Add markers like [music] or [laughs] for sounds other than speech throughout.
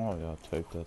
Oh yeah, take that.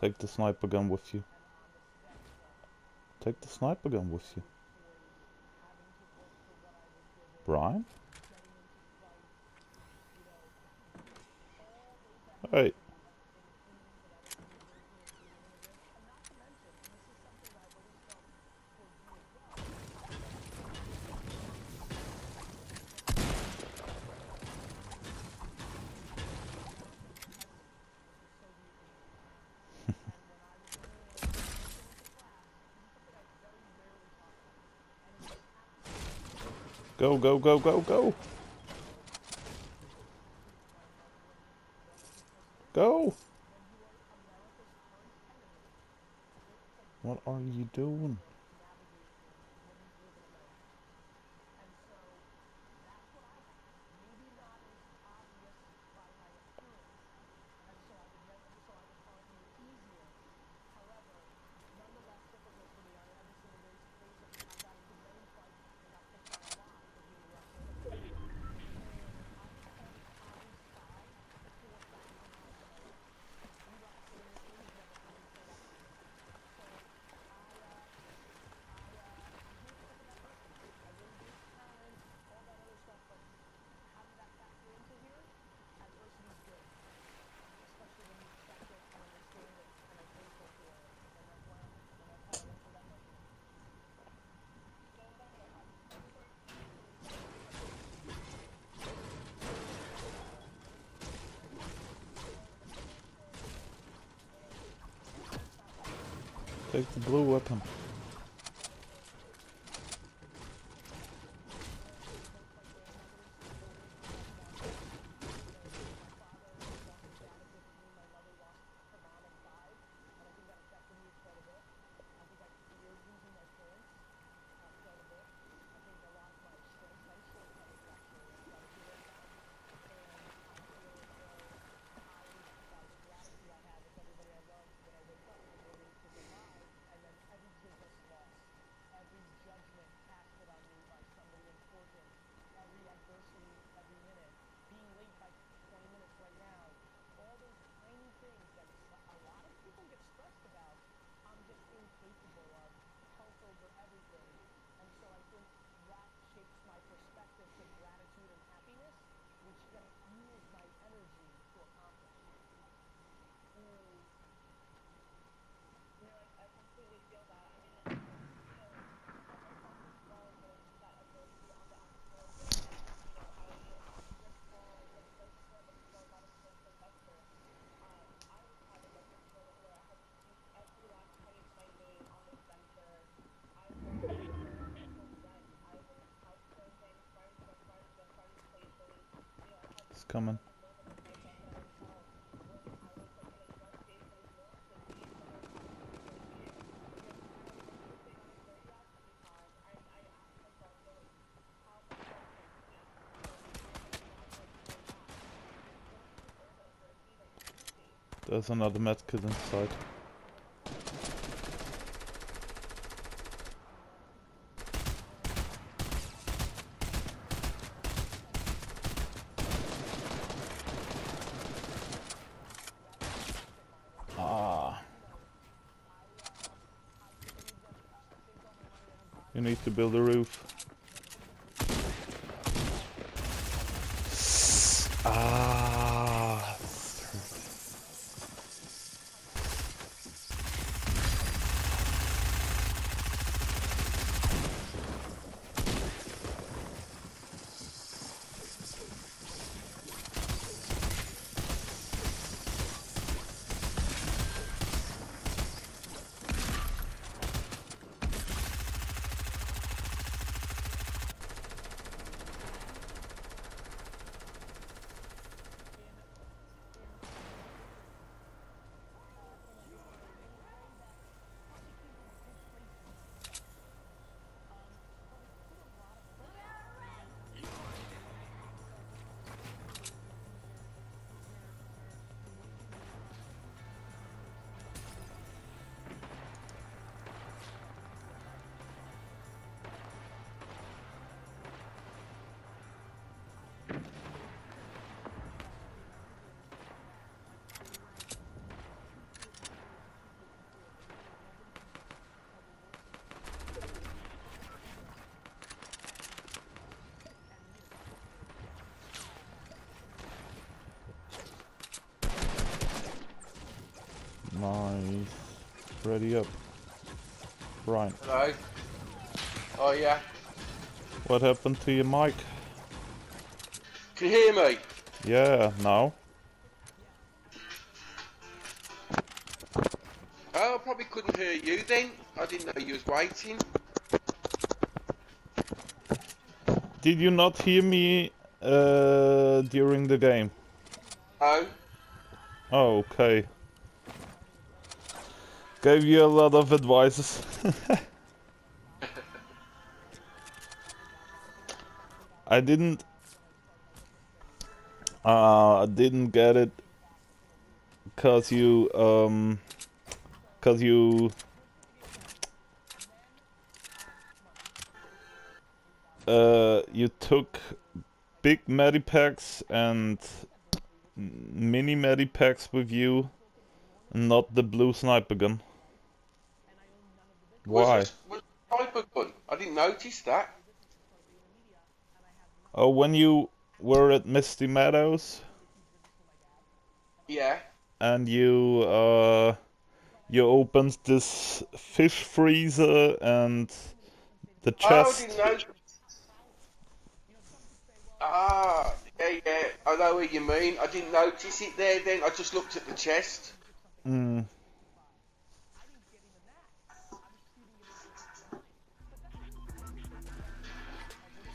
Take the sniper gun with you. Take the sniper gun with you. Brian? [laughs] Go, go, go, go, go! Go! What are you doing? Take the blue weapon. Coming. There's another medkit inside. Ah. You need to build a roof. Ah. Nice. Ready up. Right. Hello. Oh yeah. What happened to your mic? Can you hear me? Yeah, now. Oh, I probably couldn't hear you then. I didn't know you was waiting. Did you not hear me uh, during the game? Oh. Oh, okay. Gave you a lot of advices. [laughs] I didn't. Uh, I didn't get it. Cause you, um, cause you. Uh, you took big medipacks and mini medipacks with you, not the blue sniper gun. Why? Was, was sniper gun? I didn't notice that. Oh, when you were at Misty Meadows Yeah. and you uh you opened this fish freezer and the Oh, I chest. didn't notice. Ah, yeah, yeah. I know what you mean. I didn't notice it there. Then I just looked at the chest. Mm,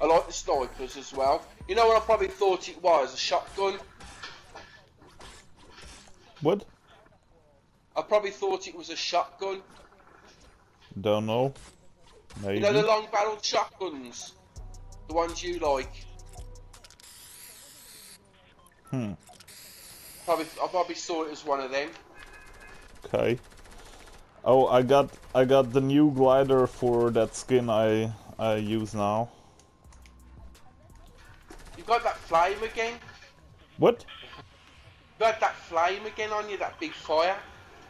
I like the snipers as well. You know what I probably thought it was? A shotgun. what? I probably thought it was a shotgun. Don't know. Maybe. You know the long barreled shotguns? The ones you like. Hmm. Probably, I probably saw it as one of them. Okay. Oh, I got I got the new glider for that skin I I use now. You got that flame again? What? You got that flame again on you, that big fire?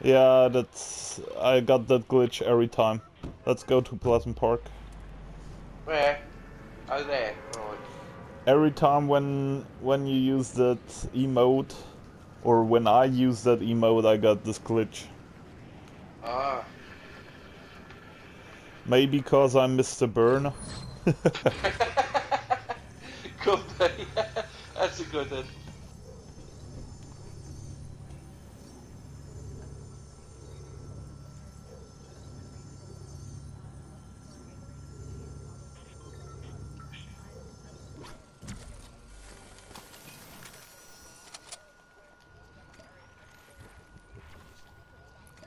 Yeah, that's I got that glitch every time. Let's go to Pleasant Park. Where? Oh, there. Right. Every time when when you use that emote, or when I use that emote, I got this glitch. Ah. Maybe because I'm Mr. Burn. [laughs] [laughs] Could be. [laughs] That's a good one.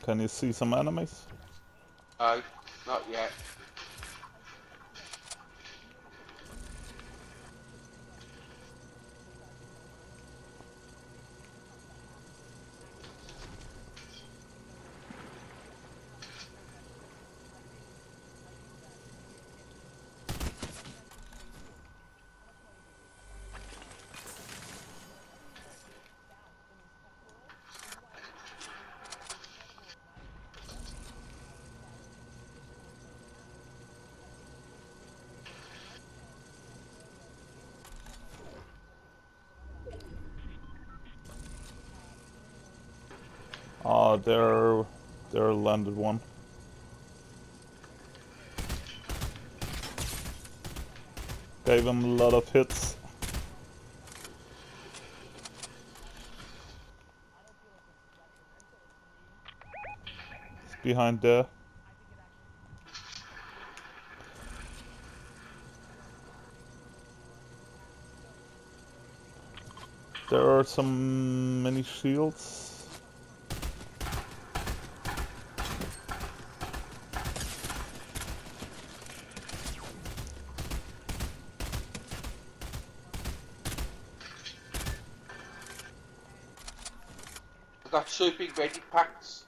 Can you see some enemies? Oh, not yet. Uh, there, there landed one. Gave him a lot of hits. It's behind there. There are some mini shields. Two big ready packs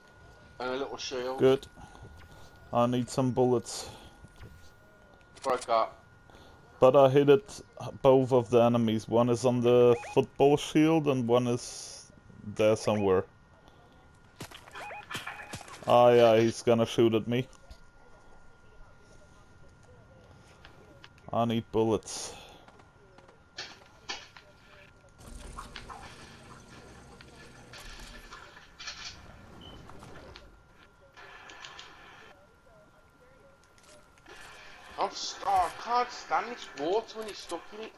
and a little shield. Good. I need some bullets. I got. But I hit it both of the enemies. One is on the football shield and one is there somewhere. Ah yeah, he's gonna shoot at me. I need bullets. st- oh, I can't stand this water when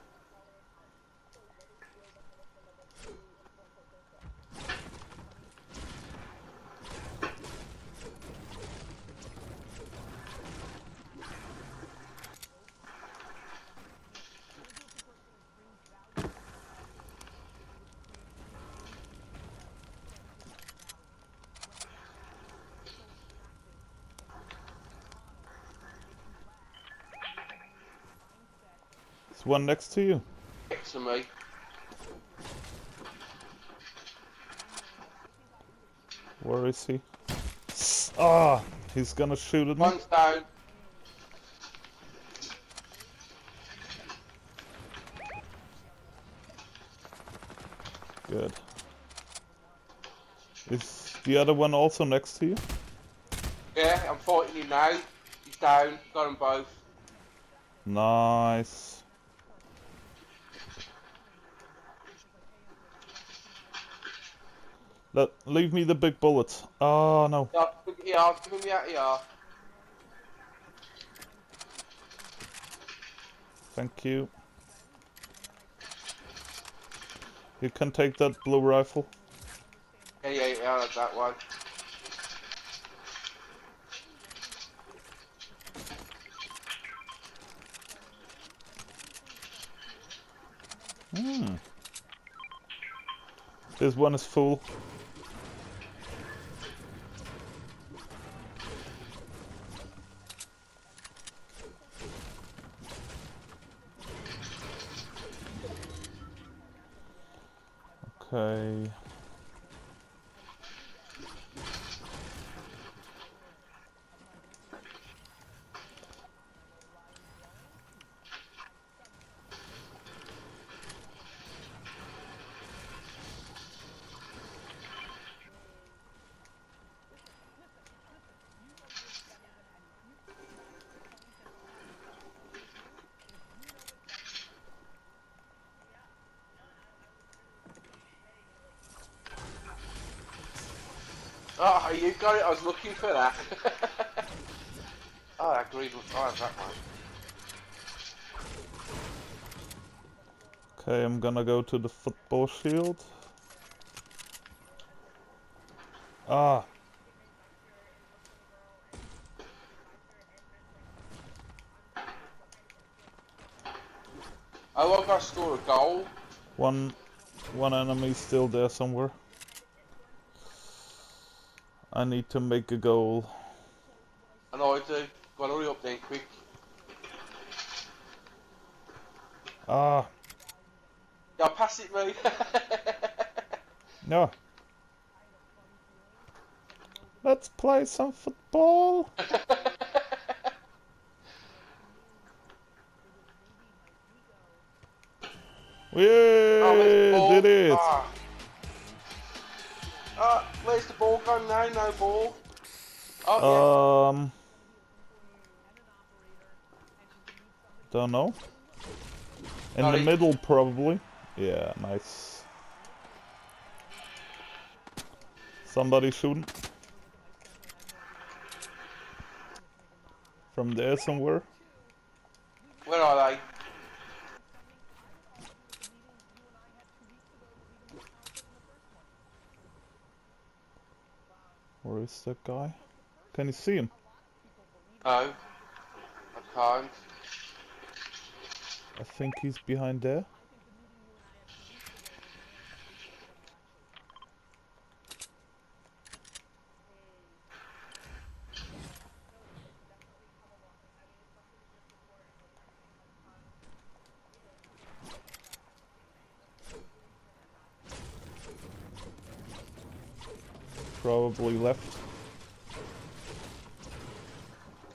There's one next to you. Next to me. Where is he? Ah, he's gonna shoot at me. One's down. Good. Is the other one also next to you? Yeah, I'm fighting him now. He's down. Got them both. Nice. Let leave me the big bullet. Oh no. Yeah, give me. Thank you. You can take that blue rifle. Yeah, yeah, yeah, that one. Hmm. This one is full. Okay. Oh, you got it. I was looking for that. oh, that green was fine, that one. Okay, I'm gonna go to the football shield. Ah. I've got to score a goal. One one enemy still there somewhere. I need to make a goal. I know I do. Got to hurry up then, quick. Ah, Yeah, pass it me. [laughs] no. Let's play some football. [laughs] oh, Yay! where's did it! Ah. Where's the ball gone now? No ball. Oh, Um, don't know. In the middle, probably. Yeah, nice. Somebody shooting. From there somewhere. yeah. Where are they? Where is that guy? Can you see him? No. I can't. I think he's behind there. Probably left.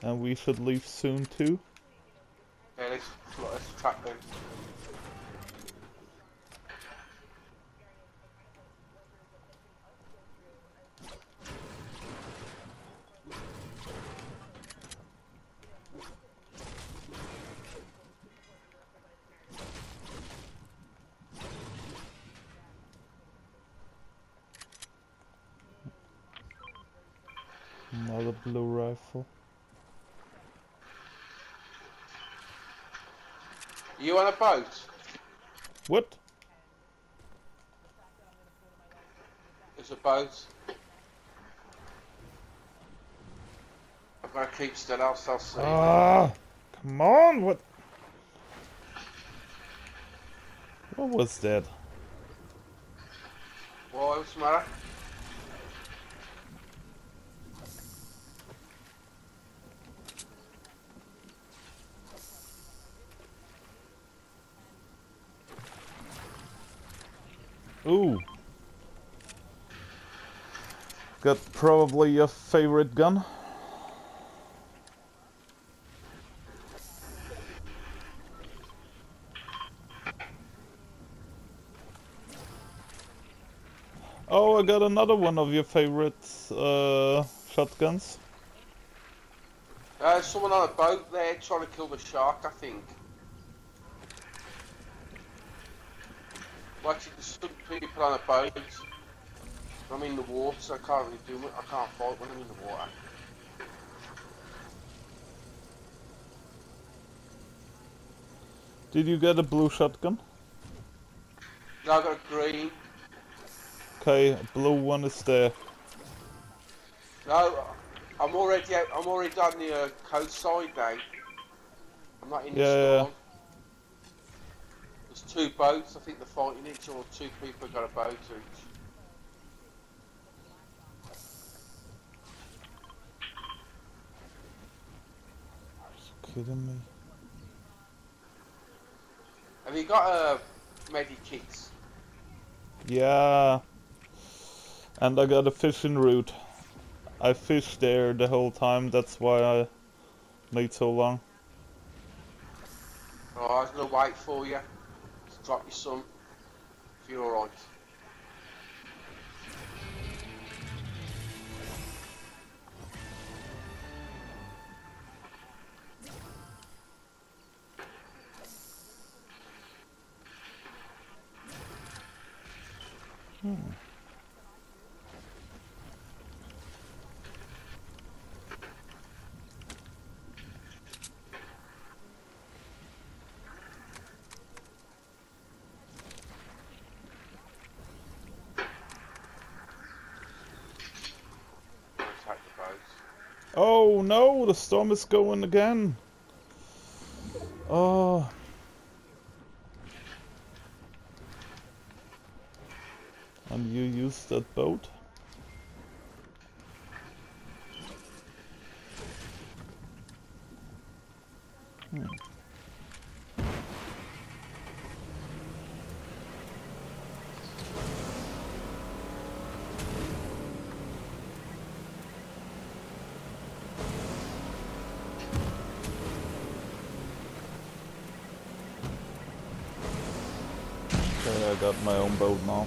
And we should leave soon too. Yeah, let's, let's track. Another blue rifle. You on a boat? What? There's a boat. I'm gonna keep still, I'll see. Ah, come on! What? What was that? Why, what's the matter? Ooh. Got probably your favorite gun. Oh, I got another one of your favorite uh, shotguns. Uh, someone on a boat there trying to kill the shark, I think. There's some people on a boat. I'm in the water, so I can't really do it. I can't fight when I'm in the water. Did you get a blue shotgun? Now I got a green. Okay, blue one is there. No, I'm already out, I'm already on the uh, coast side now. I'm not in the Yeah, yeah. There's two boats. I think they're fighting each, or two people got a boat each. Kidding me? Have you got a uh, medikits? Yeah. And I got a fishing route. I fished there the whole time, that's why I made so long. Oh, I was gonna wait for you. Drop you some. If you're alright. Oh no, the storm is going again. Oh. And you use that boat? Hmm. Okay, I got my own boat now.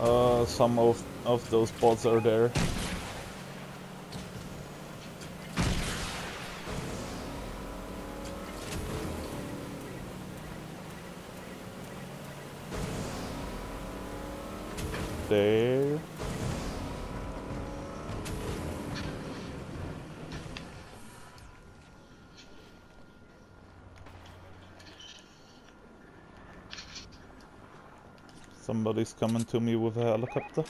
Uh, some of of those bots are there. There. Somebody's coming to me with a helicopter.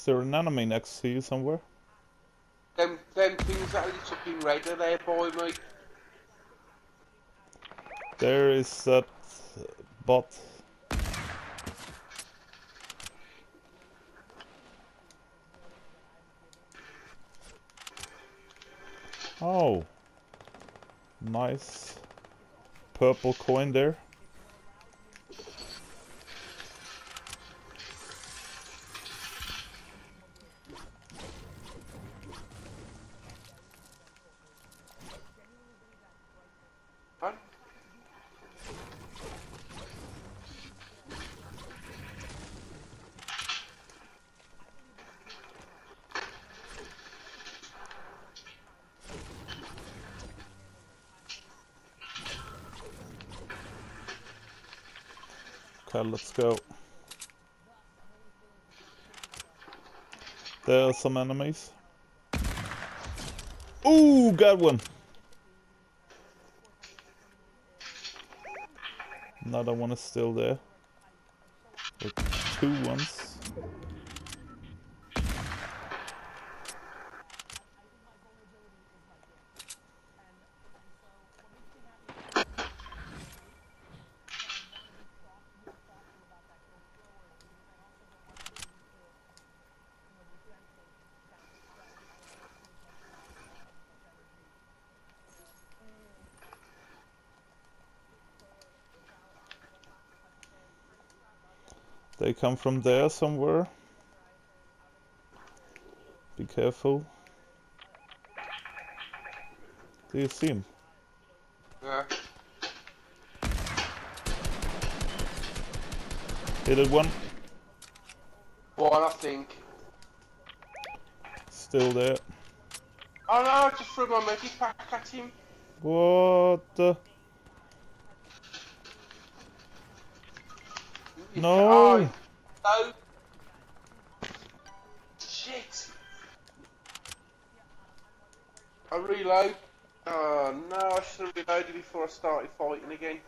Is there an enemy next to you somewhere? Them, them things that lit up in red are there by me. There is that uh, bot. Oh. Nice. Purple coin there. Okay, let's go. There are some enemies. Ooh, got one. Another one is still there. Or two ones. They come from there somewhere. Be careful. Do you see him? Yeah. Hit it one. One, I think. Still there. Oh no, I just threw my medic pack at him. What the? No. Oh, no. Shit. I reload. Oh no, I should have reloaded before I started fighting again.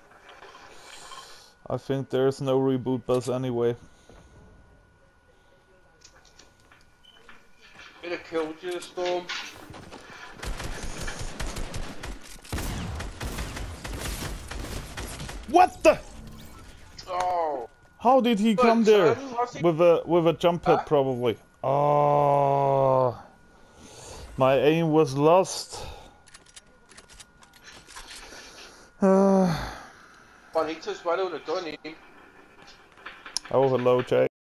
I think there's no reboot bus anyway. Could have killed you, the storm. How did he come there? was With a with a jump pad Huh? probably. Oh, my aim was lost. Uh, One hit as well, I would have done him. overload, Jay.